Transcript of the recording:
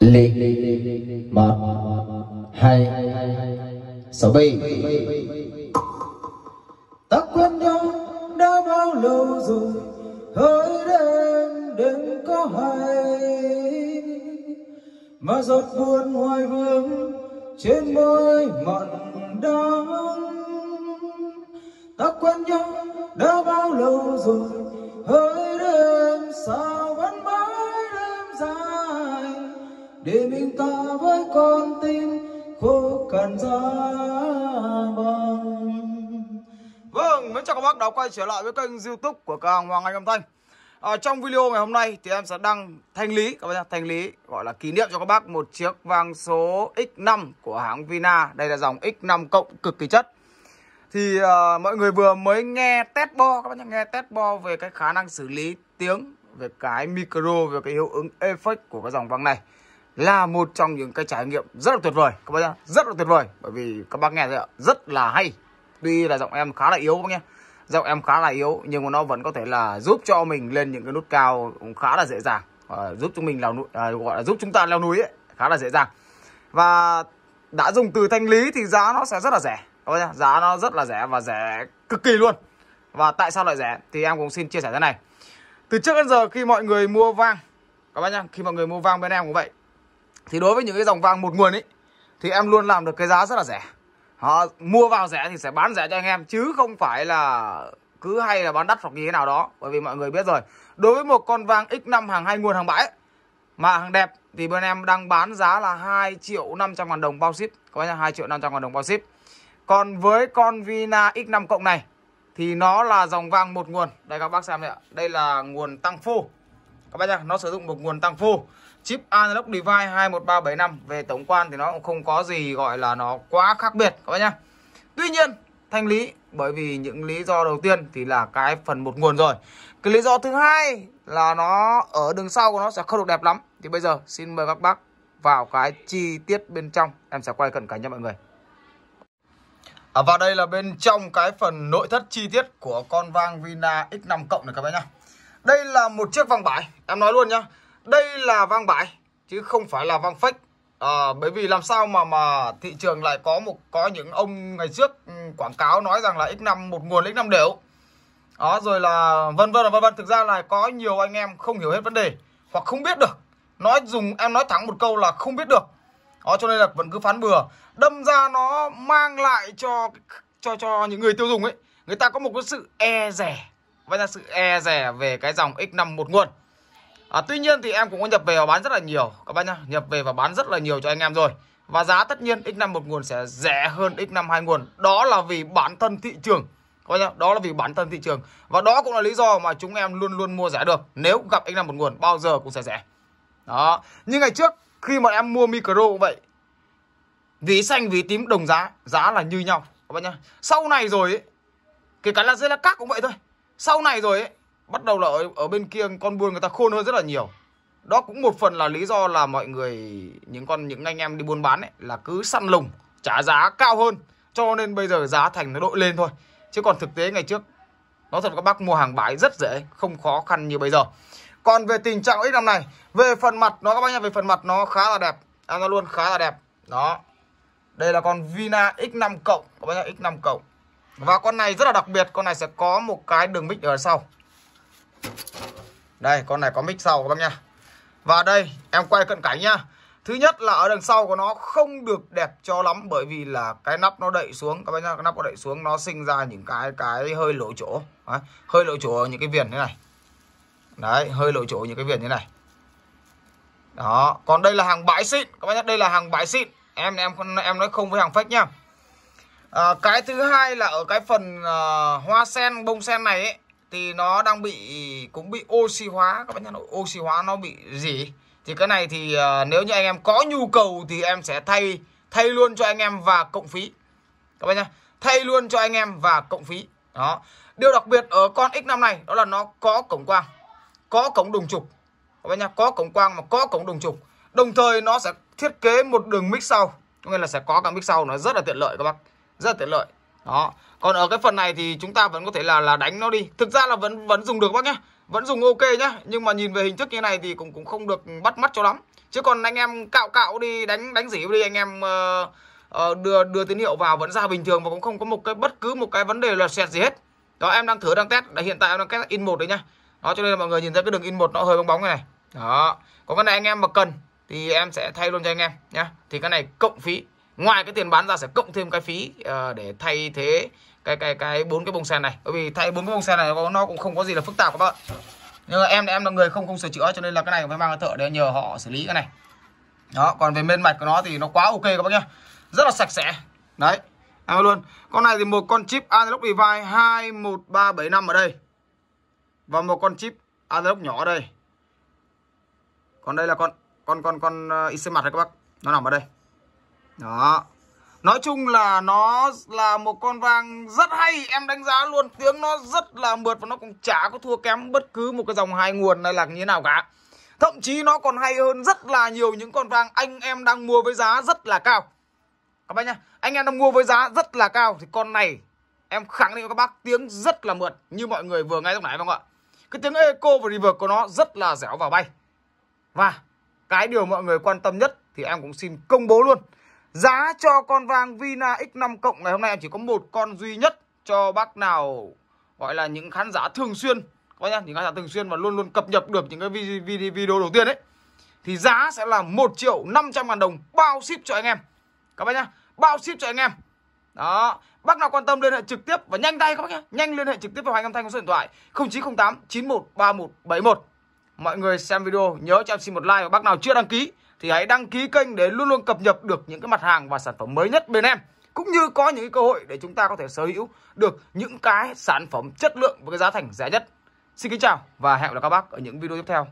Lì Một Hai. Sáu bảy Ta quen nhau đã bao lâu rồi? Hỡi đêm đêm có hay. Mà giọt buồn hoài vương Trên môi mặn đắng. Ta quen nhau đã bao lâu rồi? Để mình ta với con tim khô cằn ra bằng Vâng, mến chào các bác đã quay trở lại với kênh youtube của cửa hàng Hoàng Anh Âm Thanh. À, Trong video ngày hôm nay thì em sẽ đăng thanh lý các bác nhá, thanh lý gọi là kỷ niệm cho các bác một chiếc vang số X5 của hãng Vina. Đây là dòng X5 cộng cực kỳ chất. Thì uh, mọi người vừa mới nghe test bo các bác nhá, nghe test bo về cái khả năng xử lý tiếng Về cái micro, về cái hiệu ứng effect của cái dòng vang này là một trong những cái trải nghiệm rất là tuyệt vời. Các bác nhá, rất là tuyệt vời. Bởi vì các bác nghe thấy ạ, rất là hay. Tuy là giọng em khá là yếu các bác nhé Giọng em khá là yếu nhưng mà nó vẫn có thể là giúp cho mình lên những cái nút cao cũng khá là dễ dàng. À, Giúp chúng mình leo núi, à, gọi là giúp chúng ta leo núi ấy, khá là dễ dàng. Và đã dùng từ thanh lý thì giá nó sẽ rất là rẻ. Các bác nhé Giá nó rất là rẻ và rẻ cực kỳ luôn. Và tại sao lại rẻ? Thì em cũng xin chia sẻ thế này. Từ trước đến giờ khi mọi người mua vang Các bác nhá, khi mọi người mua vang bên em cũng vậy thì đối với những cái dòng vang một nguồn ấy Thì em luôn làm được cái giá rất là rẻ. Họ mua vào rẻ thì sẽ bán rẻ cho anh em, chứ không phải là cứ hay là bán đắt hoặc như thế nào đó, bởi vì mọi người biết rồi. Đối với một con vàng X5 hàng hai nguồn hàng bãi mà hàng đẹp thì bên em đang bán giá là 2 triệu 500 ngàn đồng bao ship. Có nhá 2 triệu 500 ngàn đồng bao ship. Còn với con Vina X5 cộng này, thì nó là dòng vàng một nguồn. Đây các bác xem đây ạ đây là nguồn tăng phô các bác nhá nó sử dụng một nguồn tăng phô chip analog device 21375 về tổng quan thì nó cũng không có gì gọi là nó quá khác biệt các bác nhá. Tuy nhiên thanh lý bởi vì những lý do đầu tiên thì là cái phần một nguồn rồi. Cái lý do thứ hai là nó ở đường sau của nó sẽ không được đẹp lắm. Thì bây giờ xin mời các bác vào cái chi tiết bên trong em sẽ quay cận cảnh cho mọi người. À, và đây là bên trong cái phần nội thất chi tiết của con vang Vina X5 cộng này các bác nhá. Đây là một chiếc vang bãi, em nói luôn nhá. Đây là vang bãi chứ không phải là vang fake à, bởi vì làm sao mà mà thị trường lại có một có những ông ngày trước ừ, quảng cáo nói rằng là x5 một nguồn x5 đều. Đó rồi là vân vân vân vân. Thực ra là có nhiều anh em không hiểu hết vấn đề hoặc không biết được. Nói dùng em nói thẳng một câu là không biết được. Đó cho nên là vẫn cứ phán bừa. Đâm ra nó mang lại cho cho cho những người tiêu dùng ấy người ta có một cái sự e rẻ và ra sự e rẻ về cái dòng x5 một nguồn. À, Tuy nhiên thì em cũng có nhập về và bán rất là nhiều. Các bác nhá Nhập về và bán rất là nhiều cho anh em rồi. Và giá tất nhiên X5 một nguồn sẽ rẻ hơn X5 hai nguồn. Đó là vì bản thân thị trường. Các bác nhá Đó là vì bản thân thị trường. Và đó cũng là lý do mà chúng em luôn luôn mua rẻ được. Nếu gặp X5 một nguồn bao giờ cũng sẽ rẻ. Đó. Như ngày trước khi mà em mua micro cũng vậy. Ví xanh ví tím đồng giá Giá là như nhau. Các bác nhá Sau này rồi ấy Kể cả là dây là cát cũng vậy thôi. Sau này rồi ấy bắt đầu là ở, ở bên kia con buôn người ta khôn hơn rất là nhiều. Đó cũng một phần là lý do là mọi người những con những anh em đi buôn bán ấy là cứ săn lùng trả giá cao hơn. Cho nên bây giờ giá thành nó đội lên thôi. Chứ còn thực tế ngày trước nó thật các bác mua hàng bãi rất dễ không khó khăn như bây giờ. Còn về tình trạng x năm này về phần mặt nó các bác nhá về phần mặt nó khá là đẹp. À, nó luôn khá là đẹp. Đó. Đây là con Vina X5 cộng. Các bác nhá X5 cộng và con này rất là đặc biệt con này sẽ có một cái đường mic ở sau. Đây con này có mic sau các bác nha Và đây em quay cận cảnh nhá. Thứ nhất là ở đằng sau của nó không được đẹp cho lắm Bởi vì là cái nắp nó đậy xuống Các bác nhá cái nắp nó đậy xuống nó sinh ra những cái cái hơi lộ chỗ. Đấy, Hơi lộ chỗ ở những cái viền thế này. Đấy hơi lộ chỗ những cái viền như này. Đó Còn đây là hàng bãi xịn Các bác nhá đây là hàng bãi xịn. Em em em nói không với hàng fake nhá à, Cái thứ hai là ở cái phần à, hoa sen bông sen này ấy thì nó đang bị cũng bị oxy hóa. Các bạn nhá oxy hóa nó bị gì? Thì cái này thì à, nếu như anh em có nhu cầu thì em sẽ thay thay luôn cho anh em và cộng phí. Các bạn nhá thay luôn cho anh em và cộng phí. Đó. Điều đặc biệt ở con X5 này đó là nó có cổng quang có cổng đồng trục. Các bạn nhá có cổng quang mà có cổng đồng trục. Đồng thời nó sẽ thiết kế một đường mic sau có nghĩa là sẽ có cả mic sau nó rất là tiện lợi các bác rất là tiện lợi. Đó. Còn ở cái phần này thì chúng ta vẫn có thể là là đánh nó đi. Thực ra là vẫn vẫn dùng được bác nhé vẫn dùng ok nhá. Nhưng mà nhìn về hình thức như này thì cũng cũng không được bắt mắt cho lắm. Chứ còn anh em cạo cạo đi đánh đánh dỉ đi anh em uh, uh, đưa đưa tín hiệu vào vẫn ra bình thường và cũng không có một cái bất cứ một cái vấn đề là sẹt gì hết. Đó em đang thử đang test. Hiện tại em đang test in một đấy nhá. Đó cho nên là mọi người nhìn thấy cái đường in một nó hơi bóng bóng này, này. Đó. Còn cái này anh em mà cần thì em sẽ thay luôn cho anh em nhá. Thì cái này cộng phí ngoài cái tiền bán ra sẽ cộng thêm cái phí uh, để thay thế cái cái cái bốn cái bông sen này. Bởi vì thay bốn cái bông sen này nó cũng không có gì là phức tạp các bạn. Nhưng mà em em là người không không sửa chữa cho nên là cái này phải mang cái thợ để nhờ họ xử lý cái này. Đó còn về bên mạch của nó thì nó quá ok các bác nhá. Rất là sạch sẽ. Đấy em luôn. Con này thì một con chip analog device 21375 ở đây. Và một con chip analog nhỏ ở đây. Còn đây là con con con con uh, IC mặt này các bác. Nó nằm ở đây đó. Nói chung là nó là một con vang rất hay. Em đánh giá luôn, tiếng nó rất là mượt Và nó cũng chả có thua kém bất cứ một cái dòng hai nguồn này là như thế nào cả. Thậm chí nó còn hay hơn rất là nhiều những con vang anh em đang mua với giá rất là cao. Các bác nhá, Anh em đang mua với giá rất là cao Thì con này, em khẳng định với các bác, tiếng rất là mượt Như mọi người vừa nghe lúc nãy không ạ? Cái tiếng echo và reverb của nó rất là dẻo và bay. Và cái điều mọi người quan tâm nhất Thì em cũng xin công bố luôn. Giá cho con vàng Vina X5 cộng ngày hôm nay em chỉ có một con duy nhất cho bác nào gọi là những khán giả thường xuyên. Các nhá, những khán giả thường xuyên và luôn luôn cập nhật được những cái video, đầu tiên đấy thì giá sẽ là 1 triệu 500 ngàn đồng bao ship cho anh em. Các bác nhá bao ship cho anh em. Đó bác nào quan tâm liên hệ trực tiếp và nhanh tay các bác nhá. Nhanh liên hệ trực tiếp vào hành âm thanh của số điện thoại 0908 913171 mọi người xem video nhớ cho em xin một like và bác nào chưa đăng ký thì hãy đăng ký kênh để luôn luôn cập nhật được những cái mặt hàng và sản phẩm mới nhất bên em cũng như có những cái cơ hội để chúng ta có thể sở hữu được những cái sản phẩm chất lượng với cái giá thành rẻ nhất. Xin kính chào và hẹn gặp lại các bác ở những video tiếp theo.